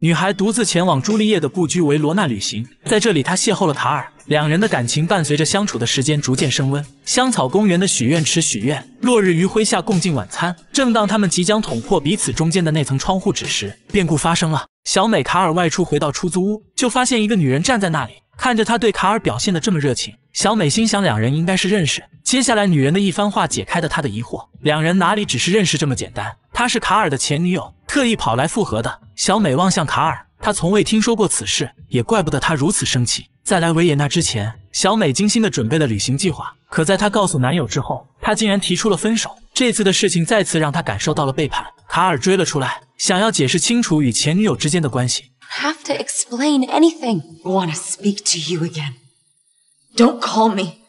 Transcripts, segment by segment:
女孩独自前往朱丽叶的故居维罗纳旅行，在这里她邂逅了卡尔，两人的感情伴随着相处的时间逐渐升温。香草公园的许愿池许愿，落日余晖下共进晚餐。正当他们即将捅破彼此中间的那层窗户纸时，变故发生了。小美卡尔外出回到出租屋，就发现一个女人站在那里，看着他对卡尔表现的这么热情，小美心想两人应该是认识。接下来女人的一番话解开了她的疑惑，两人哪里只是认识这么简单？她是卡尔的前女友，特意跑来复合的。小美望向卡尔，她从未听说过此事，也怪不得他如此生气。在来维也纳之前，小美精心的准备了旅行计划，可在她告诉男友之后，她竟然提出了分手。这次的事情再次让她感受到了背叛。卡尔追了出来，想要解释清楚与前女友之间的关系。Have to explain anything. want to speak to you again. Don't call me.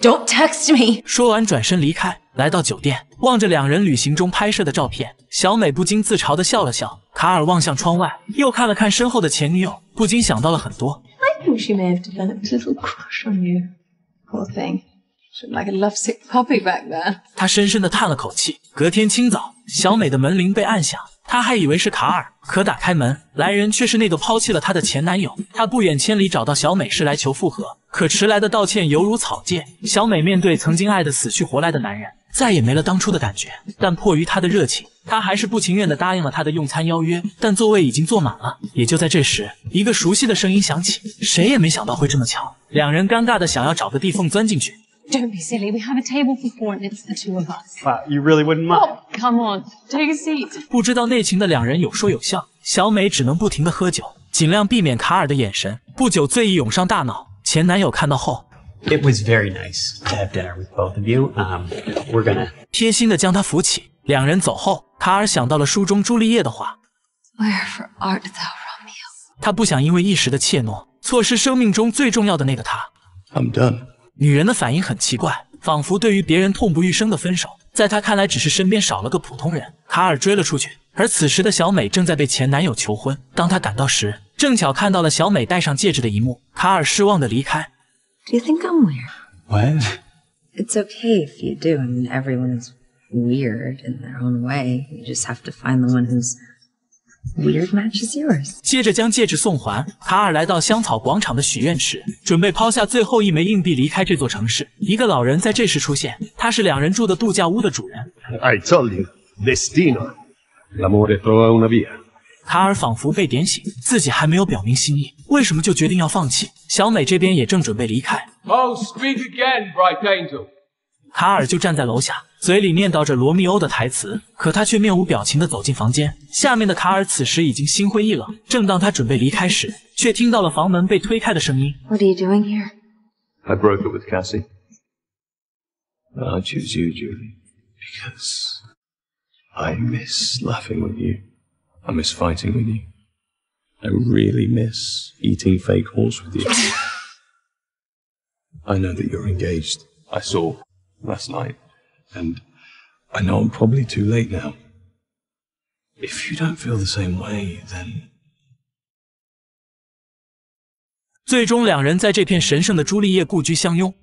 Don't text me. 说完，转身离开，来到酒店，望着两人旅行中拍摄的照片，小美不禁自嘲的笑了笑。卡尔望向窗外，又看了看身后的前女友，不禁想到了很多。I think she may have developed a little crush on you. Poor thing. Like a lovesick puppy back there. 他深深的叹了口气。隔天清早，小美的门铃被按响，她还以为是卡尔，可打开门，来人却是那个抛弃了她的前男友。他不远千里找到小美是来求复合，可迟来的道歉犹如草芥。小美面对曾经爱的死去活来的男人，再也没了当初的感觉。但迫于他的热情，他还是不情愿的答应了他的用餐邀约。但座位已经坐满了。也就在这时，一个熟悉的声音响起，谁也没想到会这么巧。两人尴尬的想要找个地缝钻进去。Don't be silly. We have a table for four and it's the two of us. Wow, you really wouldn't mind? Oh, come on. Take a seat. 不知道内情的两人有说有笑，小美只能不停的喝酒，尽量避免卡尔的眼神。不久，醉意涌上大脑。前男友看到后，It was very nice to have dinner with both of you. Um, we're gonna 贴心的将她扶起。两人走后，卡尔想到了书中朱丽叶的话，Wherefore art thou, Romeo? 他不想因为一时的怯懦，错失生命中最重要的那个他。I'm done. 女人的反应很奇怪，仿佛对于别人痛不欲生的分手，在她看来只是身边少了个普通人。卡尔追了出去，而此时的小美正在被前男友求婚。当他赶到时，正巧看到了小美戴上戒指的一幕。卡尔失望的离开。Do you think I'm weird? What? It's okay if you do. I mean, everyone's weird in their own way. You just have to find the one whose weird matches yours. 接着将戒指送还。卡尔来到香草广场的许愿池，准备抛下最后一枚硬币离开这座城市。一个老人在这时出现，他是两人住的度假屋的主人。I told you, destino. L'amore trova una via. 卡尔仿佛被点醒，自己还没有表明心意，为什么就决定要放弃？小美这边也正准备离开，Oh, speak again, bright angel. 卡尔就站在楼下，嘴里念叨着罗密欧的台词，可他却面无表情地走进房间。下面的卡尔此时已经心灰意冷，正当他准备离开时，却听到了房门被推开的声音。What are you doing here? I broke it with Cassie. I choose you, Julie, because I miss laughing with you. I miss fighting with you. I really miss eating fake horse with you. I know that you're engaged. I saw last night, and I know I'm probably too late now. If you don't feel the same way, then 最终，两人在这片神圣的朱丽叶故居相拥。